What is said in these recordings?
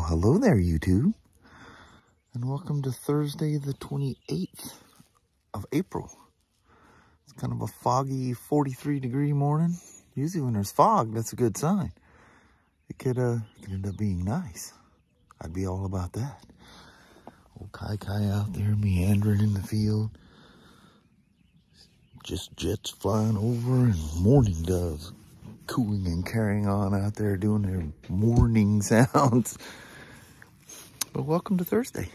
Well, hello there, YouTube. And welcome to Thursday, the 28th of April. It's kind of a foggy 43 degree morning. Usually when there's fog, that's a good sign. It could, uh, could end up being nice. I'd be all about that. Old Kai Kai out there meandering in the field. Just jets flying over and morning doves cooing and carrying on out there doing their morning sounds. But welcome to Thursday.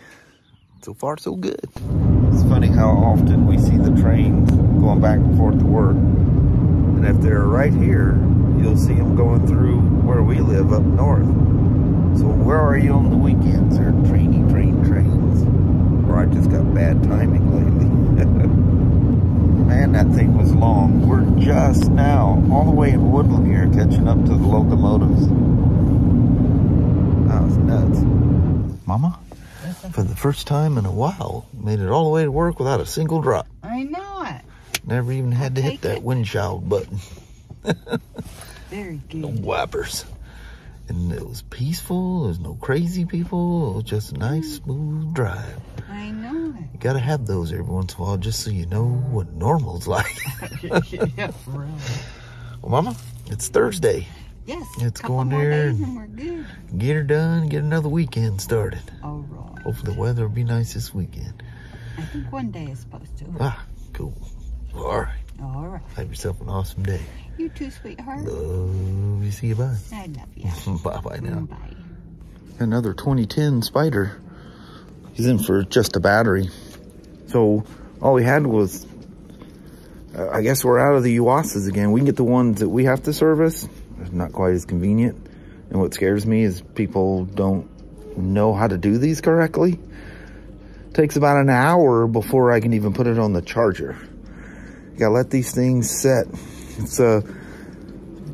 So far, so good. It's funny how often we see the trains going back and forth to work. And if they're right here, you'll see them going through where we live up north. So where are you on the weekends? There trainy train trains. Or I just got bad timing lately. Man, that thing was long. We're just now, all the way in Woodland here, catching up to the locomotives. That was nuts. Mama, for the first time in a while, made it all the way to work without a single drop. I know it. Never even had to hit that it. windshield button. Very good. No whappers. And it was peaceful. There was no crazy people. It was just a nice, mm. smooth drive. I know it. You gotta have those every once in a while just so you know what normal's like. yeah, really. well, Mama, it's Thursday. Yes. Let's go in there and- and we're good. Get her done, get another weekend started. All right. Hopefully the weather will be nice this weekend. I think one day is supposed to. Ah, cool. All right. All right. Have yourself an awesome day. You too, sweetheart. Love you. See you. Bye. I love you. bye bye now. Bye. Another 2010 Spyder. He's in for just a battery. So all we had was, uh, I guess we're out of the Yuasas again. We can get the ones that we have to service. It's not quite as convenient. And what scares me is people don't know how to do these correctly. takes about an hour before I can even put it on the charger. You gotta let these things set. It's a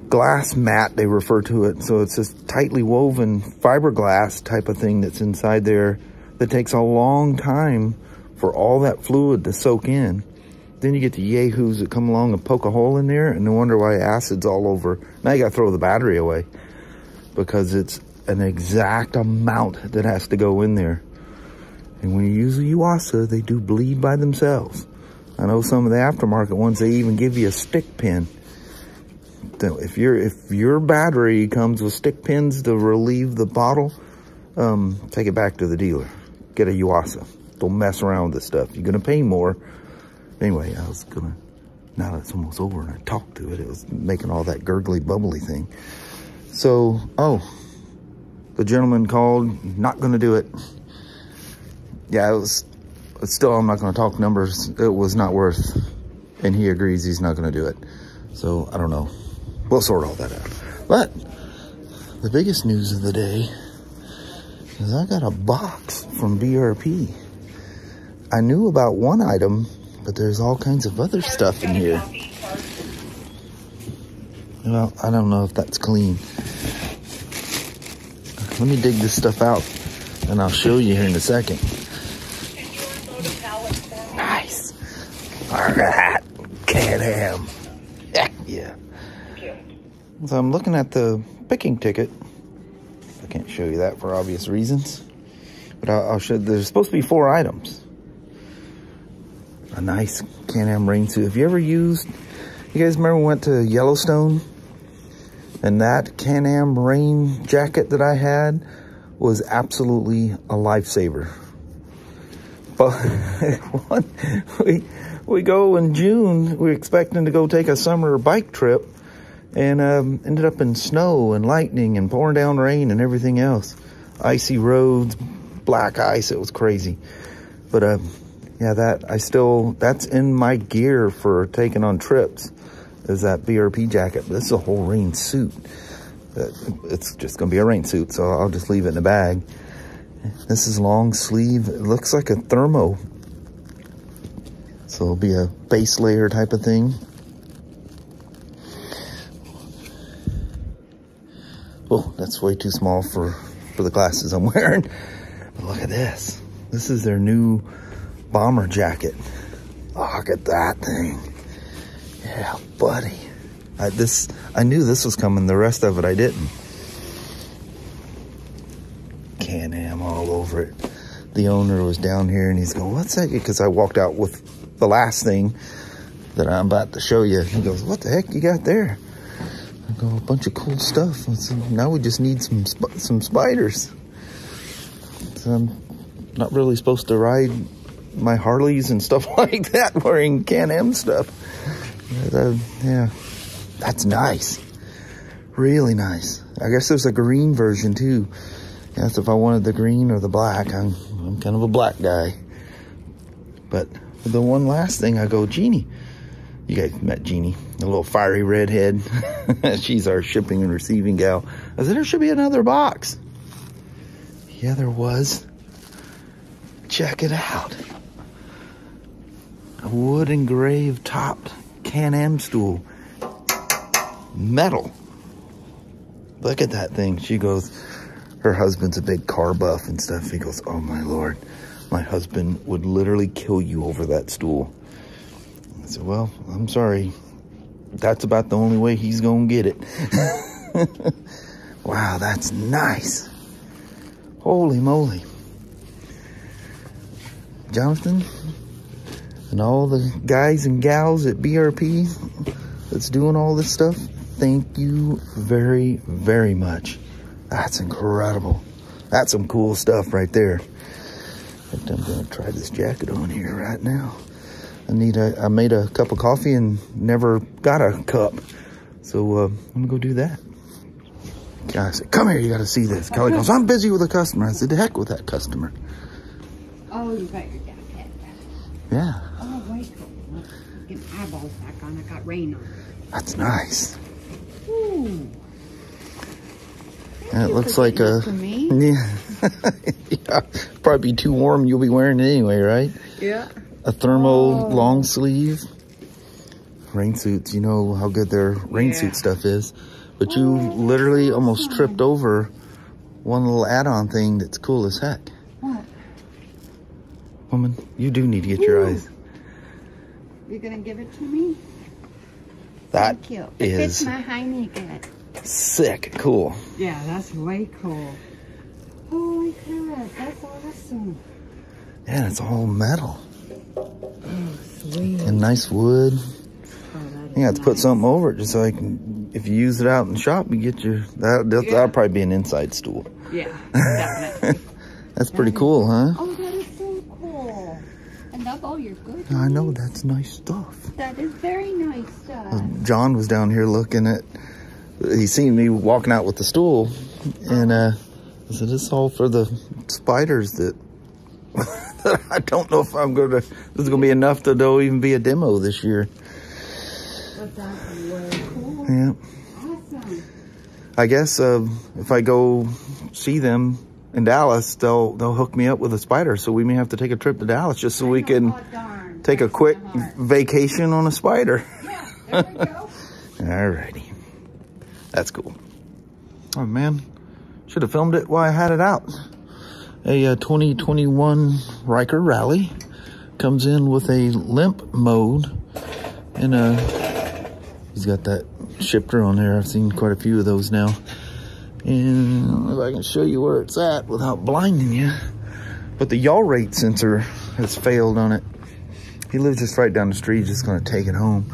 glass mat, they refer to it. So it's this tightly woven fiberglass type of thing that's inside there that takes a long time for all that fluid to soak in. Then you get the yahoos that come along and poke a hole in there and no wonder why acid's all over. Now you gotta throw the battery away because it's an exact amount that has to go in there. And when you use a Yuasa, they do bleed by themselves. I know some of the aftermarket ones, they even give you a stick pin. If your if your battery comes with stick pins to relieve the bottle, um, take it back to the dealer. Get a Yuasa. Don't mess around with this stuff. You're gonna pay more. Anyway, I was gonna. Now that it's almost over and I talked to it, it was making all that gurgly, bubbly thing. So, oh, the gentleman called. Not gonna do it. Yeah, it was. Still, I'm not gonna talk numbers. It was not worth. And he agrees he's not gonna do it. So I don't know. We'll sort all that out. But the biggest news of the day is I got a box from BRP. I knew about one item, but there's all kinds of other stuff in here. Well, I don't know if that's clean. Let me dig this stuff out and I'll show you here in a second. Nice. All right. Can-Am. Heck yeah. So I'm looking at the picking ticket. I can't show you that for obvious reasons. But I'll show, there's supposed to be four items. Nice Can-Am rain suit. Have you ever used, you guys remember we went to Yellowstone? And that Can-Am rain jacket that I had was absolutely a lifesaver. But we, we go in June, we are expecting to go take a summer bike trip and um, ended up in snow and lightning and pouring down rain and everything else. Icy roads, black ice, it was crazy. But um, yeah, that I still, that's in my gear for taking on trips is that BRP jacket. This is a whole rain suit. It's just gonna be a rain suit, so I'll just leave it in the bag. This is long sleeve. It looks like a thermo. So it'll be a base layer type of thing. Oh, that's way too small for, for the glasses I'm wearing. But look at this. This is their new bomber jacket. Look at that thing. Yeah, buddy. I, this, I knew this was coming. The rest of it, I didn't. Can-Am all over it. The owner was down here and he's going, What's that? Because I walked out with the last thing that I'm about to show you. He goes, What the heck you got there? I go, A bunch of cool stuff. Said, now we just need some sp- some Spyders. So I'm not really supposed to ride my Harleys and stuff like that wearing Can-Am stuff. Uh, yeah, that's nice. Really nice. I guess there's a green version too. That's if I wanted the green or the black. I'm, I'm kind of a black guy. But the one last thing, I go, Jeannie. You guys met Jeannie, a little fiery redhead. She's our shipping and receiving gal. I said, there should be another box. Yeah, there was. Check it out. A wood engraved topped Can-Am stool. Metal. Look at that thing. She goes, her husband's a big car buff and stuff. He goes, oh my lord, my husband would literally kill you over that stool. I said, well, I'm sorry. That's about the only way he's gonna get it. wow, that's nice. Holy moly. Jonathan and all the guys and gals at BRP that's doing all this stuff, thank you very, very much. That's incredible. That's some cool stuff right there. I think I'm gonna try this jacket on here right now. I need a, I made a cup of coffee and never got a cup. So uh, I'm gonna go do that. I said, come here, you gotta see this. Kelly goes, I'm busy with a customer. I said, the heck with that customer. Oh, you got your jacket. Yeah, Oh, wait. Let's get my eyeballs back on. I got rain on. that's nice. Ooh. It looks like a, yeah, yeah, probably be too warm. You'll be wearing it anyway, right? Yeah. A thermal Oh. long sleeve. Rain suits, you know how good their rain Yeah. suit stuff is. But you oh. literally almost tripped over one little add-on thing that's cool as heck. What? Woman, you do need to get your eyes. You're gonna give it to me? That Thank you. It fits my high knee good. sick cool. Yeah, that's way cool. Holy crap, that's awesome. Yeah, it's all metal Oh, sweet. and nice wood. Oh, You have to put something over it just so I can, if you use it out in the shop, you get your, that, that, Yeah. that'll probably be an inside stool. Yeah, definitely. That's pretty cool, huh? oh, that is so cool. And of all your good. I know, that's nice stuff. That is very nice stuff. John was down here looking at, he seen me walking out with the stool, and uh, I said, "This all for the Spyders that." I don't know if I'm gonna. This is gonna be enough to do even be a demo this year. But that's way cool. Yeah, Awesome. I guess uh, if I go see them in Dallas, they'll they'll hook me up with a Spyder. So we may have to take a trip to Dallas just so we can. Take a quick vacation on a Spyder. Yeah, there we go. Alrighty. That's cool. Oh man, should have filmed it while I had it out. A uh, 2021 Ryker Rally comes in with a limp mode and uh he's got that shifter on there. I've seen quite a few of those now. And if I can show you where it's at without blinding you. But the yaw rate sensor has failed on it. He lives just right down the street, just gonna take it home.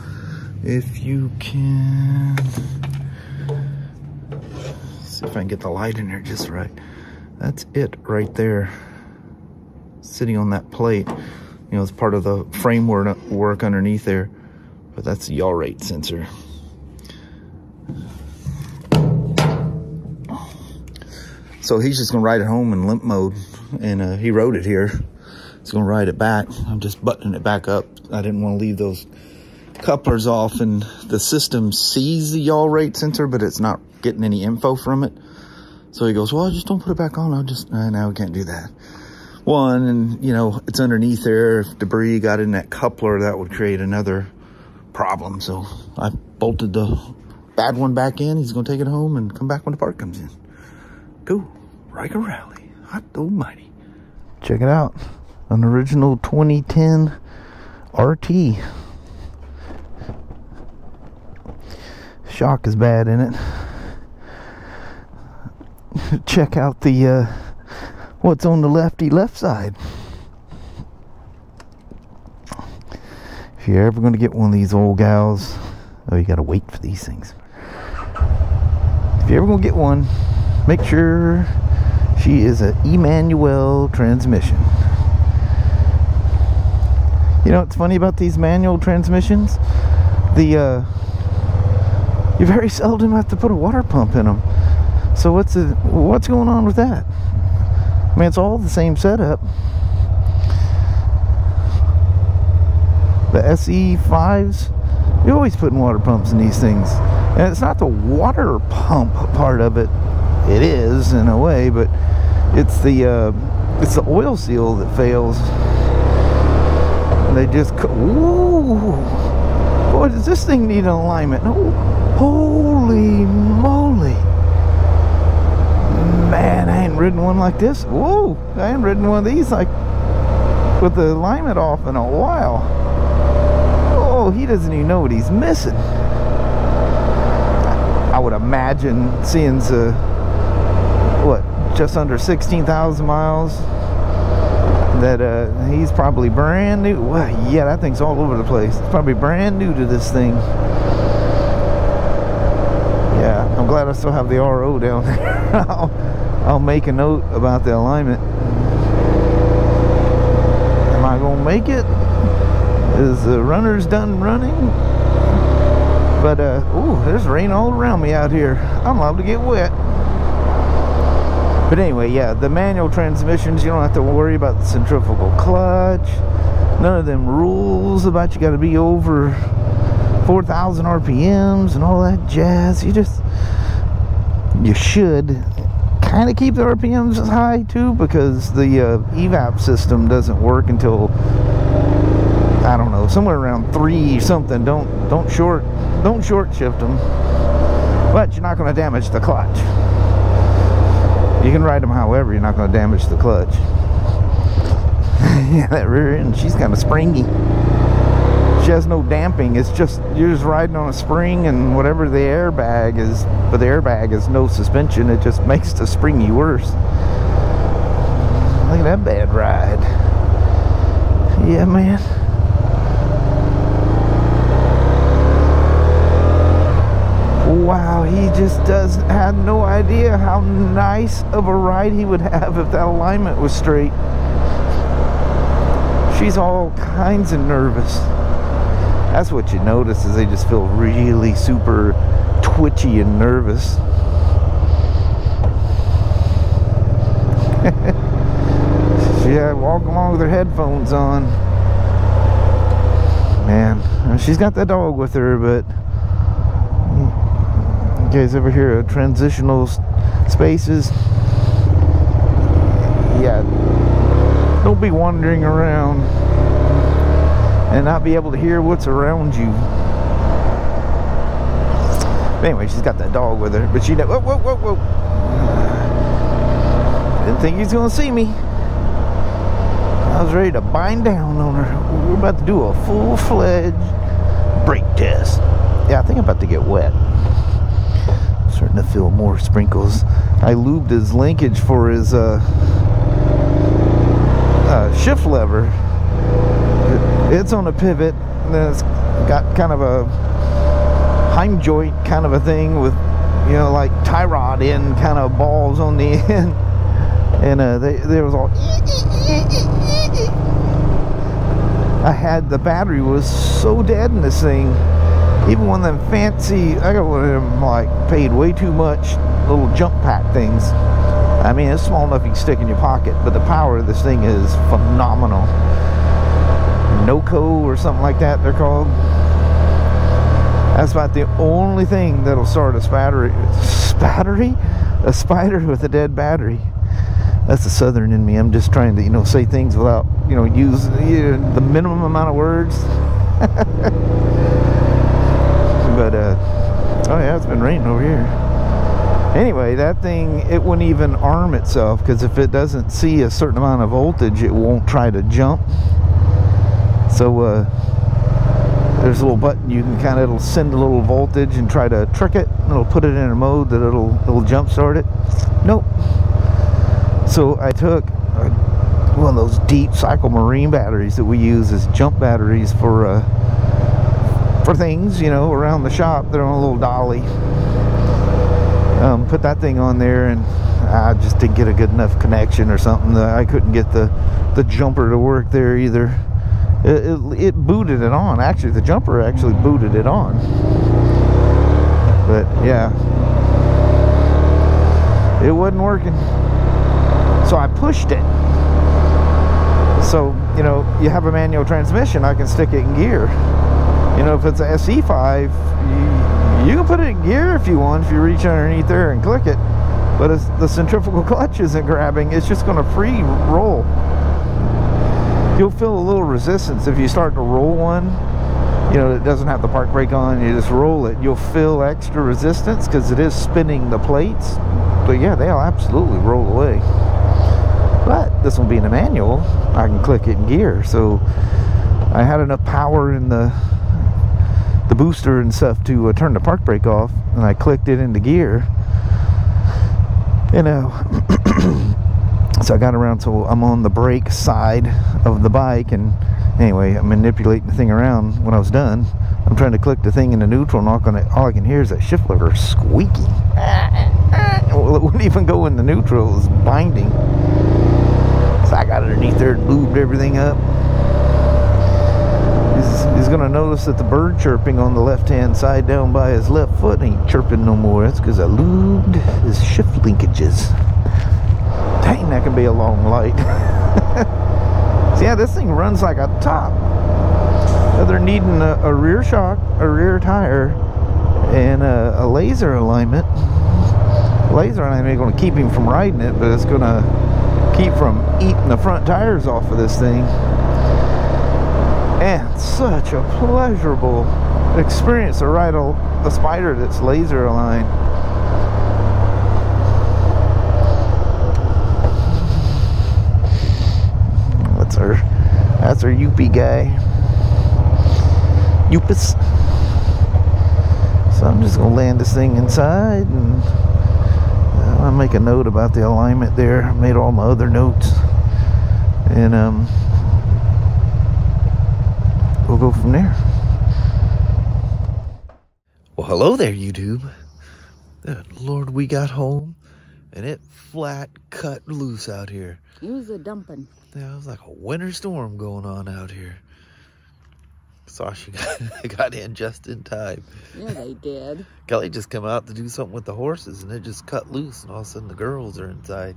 If you can see if I can get the light in there just right. That's it right there. Sitting on that plate. You know, it's part of the framework work underneath there. But that's the yaw rate sensor. So he's just gonna ride it home in limp mode. And uh, he rode it here. He's gonna ride it back. I'm just buttoning it back up. I didn't want to leave those couplers off and the system sees the yaw rate sensor, but it's not getting any info from it. So he goes, well, I just don't put it back on. I'll just, uh, no, we can't do that. One, and you know, it's underneath there. If debris got in that coupler, that would create another problem. So I bolted the bad one back in. He's going to take it home and come back when the part comes in. Go. Ryker Rally. Hot almighty. Check it out. An original 2010 RT. Shock is bad in it. Check out the uh, what's on the lefty left side. If you're ever going to get one of these old gals, oh, you got to wait for these things. If you're ever going to get one, make sure she is an Emmanuel transmission. You know what's funny about these manual transmissions? The uh, you very seldom have to put a water pump in them. So what's the, what's going on with that? I mean, it's all the same setup. The SE5s, you're always putting water pumps in these things. And it's not the water pump part of it. It is in a way, but it's the uh, it's the oil seal that fails. They just ooh, boy, does this thing need an alignment? Oh, holy moly! Man, I ain't ridden one like this. Whoa, I ain't ridden one of these like with the alignment off in a while. Oh, he doesn't even know what he's missing. I would imagine seeing the what just under 16,000 miles that uh, he's probably brand new. Well, yeah that thing's all over the place. It's probably brand new to this thing. Yeah I'm glad I still have the RO down there. I'll, I'll make a note about the alignment. Am I gonna make it? Is the runners done running? But uh ooh there's rain all around me out here. I'm liable to get wet but anyway yeah the manual transmissions you don't have to worry about the centrifugal clutch. None of them rules about you got to be over 4,000 RPMs and all that jazz. You just you should kind of keep the RPMs high too because the uh, evap system doesn't work until I don't know somewhere around three something. Don't don't short don't short shift them but you're not going to damage the clutch you can ride them however you're not going to damage the clutch. Yeah that rear end she's kind of springy. She has no damping it's just you're just riding on a spring and whatever the airbag is but the airbag is no suspension it just makes the springy worse. Look at that bad ride. Yeah man wow he just does had no idea how nice of a ride he would have if that alignment was straight. She's all kinds of nervous. That's what you notice is they just feel really super twitchy and nervous. Yeah walk along with her headphones on. Man she's got that dog with her but you guys ever hear of transitional spaces? Yeah. Don't be wandering around and not be able to hear what's around you. Anyway she's got that dog with her but she whoa whoa whoa whoa. Didn't think he's gonna see me. I was ready to bind down on her. We're about to do a full-fledged brake test. Yeah I think I'm about to get wet to feel more sprinkles. I lubed his linkage for his uh, uh, shift lever. It's on a pivot and it's got kind of a heim joint kind of a thing with you know like tie rod in kind of balls on the end. And uh, they, there was all I had the battery was so dead in this thing even one of them fancy I got one of them like paid way too much little jump pack things. I mean it's small enough you can stick in your pocket but the power of this thing is phenomenal. NOCO or something like that they're called. That's about the only thing that'll start a spattery spattery a Spyder with a dead battery. That's the southern in me. I'm just trying to you know say things without you know use you know, the minimum amount of words but uh oh yeah it's been raining over here. Anyway that thing it wouldn't even arm itself because if it doesn't see a certain amount of voltage it won't try to jump. So uh, there's a little button you can kind of it'll send a little voltage and try to trick it it'll put it in a mode that it'll it'll jump start it. Nope. So I took one of those deep cycle marine batteries that we use as jump batteries for uh, for things, you know, around the shop. They're on a little dolly. Um, put that thing on there, and I just didn't get a good enough connection or something. I couldn't get the the jumper to work there either. It, it, it booted it on. Actually, the jumper actually booted it on. But yeah, it wasn't working. So I pushed it. So, you know, you have a manual transmission, I can stick it in gear. You know, if it's a SE5, you, you can put it in gear if you want, if you reach underneath there and click it. But if the centrifugal clutch isn't grabbing, it's just going to free roll. You'll feel a little resistance if you start to roll one. You know, it doesn't have the park brake on, you just roll it. You'll feel extra resistance because it is spinning the plates. But yeah, they'll absolutely roll away. But this one being a manual, I can click it in gear. So I had enough power in the the booster and stuff to uh, turn the park brake off, and I clicked it into gear. You know, so I got around so I'm on the brake side of the bike, and anyway, I'm manipulating the thing around. When I was done, I'm trying to click the thing into neutral, and all, all I can hear is that shift lever squeaking. Well, it wouldn't even go into neutral; it was binding. So I got underneath there and lubed everything up. He's, he's going to notice that the bird chirping on the left-hand side down by his left foot ain't chirping no more. That's because I lubed his shift linkages. Dang, that can be a long light. so yeah, this thing runs like a top. They're needing a, a rear shock, a rear tire, and a, a laser alignment. Laser alignment ain't going to keep him from riding it, but it's going to keep from eating the front tires off of this thing. And such a pleasurable experience to ride a, a Spyder that's laser aligned. That's our that's our Youppi guy. Youpus. So I'm just gonna land this thing inside and I'll make a note about the alignment there. I made all my other notes. And um, we'll go from there. Well, hello there, YouTube. Good Lord, we got home and it flat cut loose out here. It was a dumping. Yeah, it was like a winter storm going on out here. Sasha got, got in just in time. Yeah, they did. Kelly just come out to do something with the horses and it just cut loose and all of a sudden the girls are inside.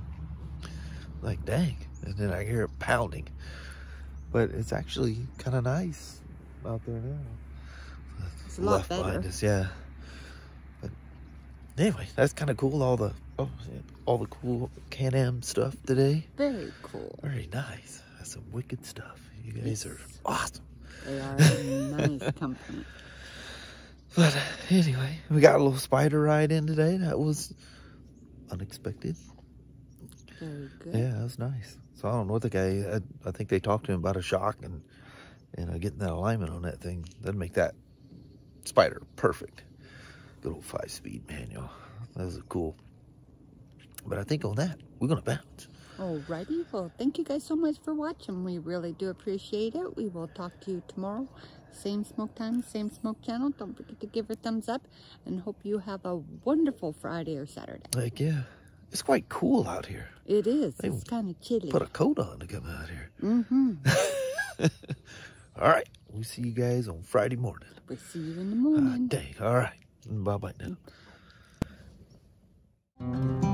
Like, dang. And then I hear it pounding. But it's actually kind of nice out there now. It's a lot better. behind us, yeah. But anyway, that's kind of cool. All the oh, all the cool Can-Am stuff today. Very cool. Very nice. That's some wicked stuff. You guys yes. are awesome. They are a nice company. But anyway, we got a little Spyder ride in today. That was unexpected. Very good. Yeah, that was nice. So I don't know what the guy. I, I think they talked to him about a shock and and uh, getting that alignment on that thing. That'd make that Spyder perfect. Good old five-speed manual. That was cool. But I think on that, we're gonna bounce. Alrighty, well, thank you guys so much for watching. We really do appreciate it. We will talk to you tomorrow. Same Smoak time, same Smoak channel. Don't forget to give a thumbs up and hope you have a wonderful Friday or Saturday. Like, yeah. It's quite cool out here. It is. They it's kind of chilly. Put a coat on to come out here. Mm-hmm. All right. We see you guys on Friday morning. We see you in the morning. Uh, dang. All right. Bye-bye now. Mm.